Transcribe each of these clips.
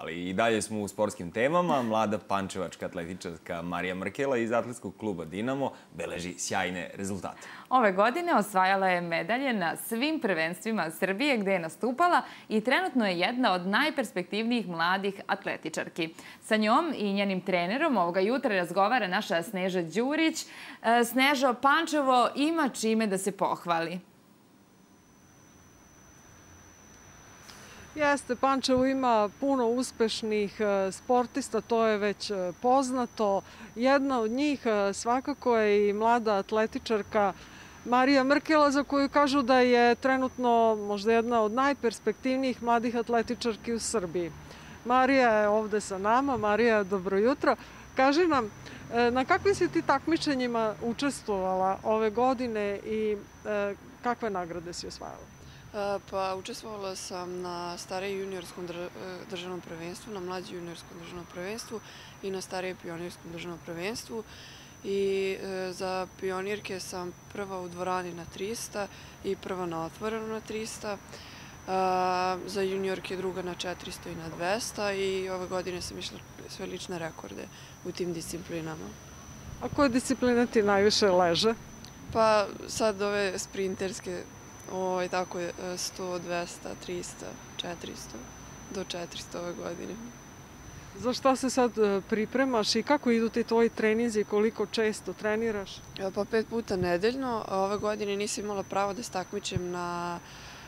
Ali i dalje smo u sportskim temama. Mlada pančevačka atletičarka Marija Mrkela iz atletskog kluba Dinamo beleži sjajne rezultate. Ove godine osvajala je medalje na svim prvenstvima Srbije gde je nastupala i trenutno je jedna od najperspektivnijih mladih atletičarki. Sa njom i njenim trenerom ovoga jutra razgovara naša Sneža Đurić. E, Snežo, Pančevo ima čime da se pohvali. Jeste, Pančevo ima puno uspešnih e, sportista, to je već e, poznato. Jedna od njih e, svakako je i mlada atletičarka Marija Mrkela, za koju kažu da je trenutno možda jedna od najperspektivnijih mladih atletičarki u Srbiji. Marija je ovde sa nama. Marija, dobro jutro. Kaži nam, na kakvim si ti takmičenjima učestvovala ove godine i kakve nagrade si osvajala? Pa učestvovala sam na starije juniorskom e, državnom prvenstvu, na mlađe juniorskom državnom prvenstvu i na starije pionirskom državnom prvenstvu. I e, za pionirke sam prva u dvorani na 300 i prva na otvorenu na 300. za juniorke druga na 400 i na 200 i ove godine sam išla sve lične rekorde u tim disciplinama. A koje discipline ti najviše leže? Pa sad ove sprinterske Ovo, tako je 100, 200, 300, 400, do 400 ove godine. Za šta se sad e, pripremaš i kako idu ti tvoji treninzi, koliko često treniraš? Pa pet puta nedeljno. Ove godine nisam imala pravo da stakmičem na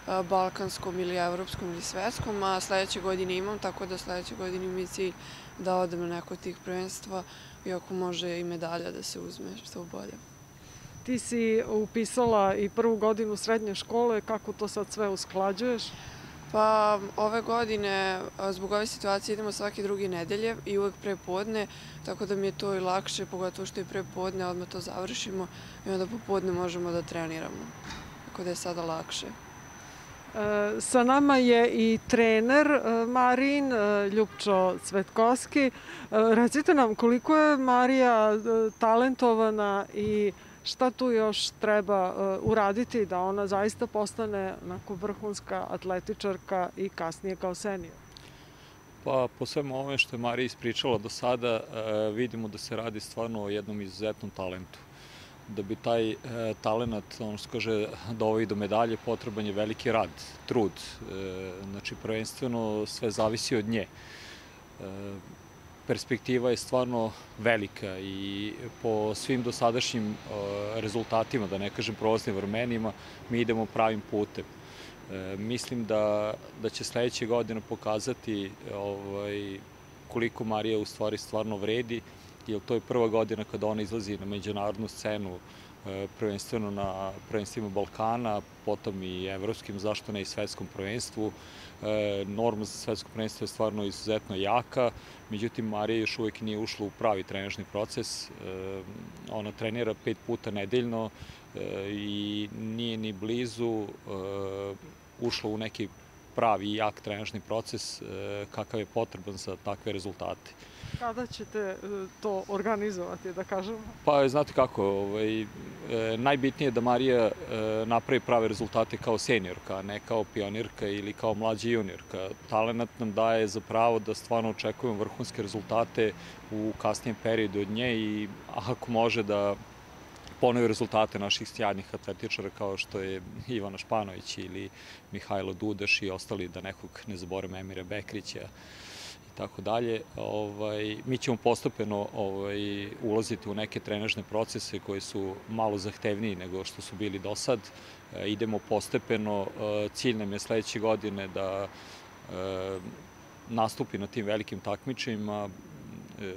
e, balkanskom ili evropskom ili svetskom, a sledeće godine imam, tako da sledeće godine mi je cilj da odem na neko od tih prvenstva i ako može i medalja da se uzme, što bolje. Ti si upisala i prvu godinu srednje škole, kako to sad sve usklađuješ? Pa ove godine, zbog ove situacije, idemo svake druge nedelje i uvek pre podne, tako da mi je to i lakše, pogotovo što je pre podne, odmah to završimo i onda popodne možemo da treniramo. Tako da je sada lakše. E, sa nama je i trener e, Marin, e, Ljupčo Cvetkovski. Recite nam koliko je Marija talentovana i šta tu još treba uh, uraditi da ona zaista postane onako vrhunska atletičarka i kasnije kao senior? Pa po svemu ovome što je Marija ispričala do sada, uh, vidimo da se radi stvarno o jednom izuzetnom talentu. Da bi taj uh, talenat, ono što kaže, dovoj do medalje, potreban je veliki rad, trud. Znači, prvenstveno sve zavisi od nje perspektiva je stvarno velika i po svim dosadašnjim rezultatima, da ne kažem prolaznim vremenima, mi idemo pravim putem. E, mislim da, da će sledeće godine pokazati ovaj, koliko Marija u stvari stvarno vredi, jer to je prva godina kada ona izlazi na međunarodnu scenu, e, prvenstveno na prvenstvima Balkana, potom i evropskim, zašto ne i svetskom prvenstvu. E, norma za svetsko prvenstvo je stvarno izuzetno jaka, međutim Marija još uvek nije ušla u pravi trenažni proces. E, ona trenira pet puta nedeljno e, i nije ni blizu ušla u neki pravi i jak trenažni proces kakav je potreban za takve rezultate. Kada ćete e, to organizovati, da kažemo? Pa, znate kako, ovaj, e, najbitnije je da Marija e, napravi prave rezultate kao seniorka, a ne kao pionirka ili kao mlađa juniorka. Talenat nam daje za pravo da stvarno očekujemo vrhunske rezultate u kasnijem periodu od nje i ako može da ponovi rezultate naših sjajnih atletičara kao što je Ivana Španović ili Mihajlo Dudaš i ostali, da nekog ne zaboravim Emira Bekrića tako dalje, ovaj, mi ćemo postupeno ovaj, ulaziti u neke trenažne procese koji su malo zahtevniji nego što su bili do sad. E, idemo postepeno, e, cilj nam je sledeće godine da e, nastupi na tim velikim takmičima, e,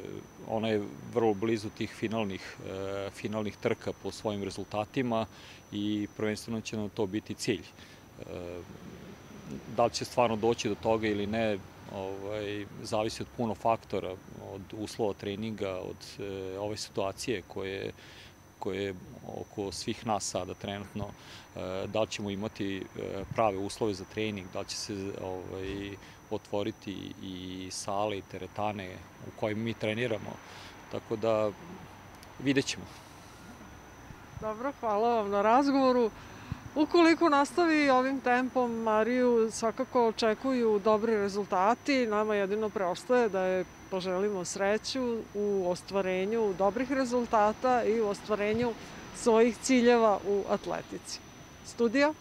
ona je vrlo blizu tih finalnih, e, finalnih trka po svojim rezultatima i prvenstveno će nam to biti cilj. E, da li će stvarno doći do toga ili ne, ovaj, zavisi od puno faktora, od uslova treninga, od e, ove situacije koje koje oko svih nas sada trenutno, e, da li ćemo imati e, prave uslove za trening, da li će se ovaj, otvoriti i sale i teretane u kojim mi treniramo. Tako da vidjet ćemo. Dobro, hvala vam na razgovoru. Ukoliko nastavi ovim tempom, Mariju svakako očekuju dobri rezultati. Nama jedino preostaje da je poželimo sreću u ostvarenju dobrih rezultata i u ostvarenju svojih ciljeva u atletici. Studija?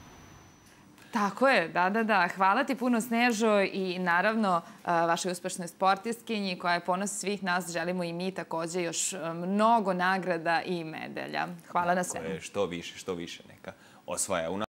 Tako je, da, da, da. Hvala ti puno Snežo i naravno vašoj uspešnoj sportiskinji koja je ponos svih nas. Želimo i mi takođe još mnogo nagrada i medalja. Hvala na svemu. Što više, što više neka osvaja.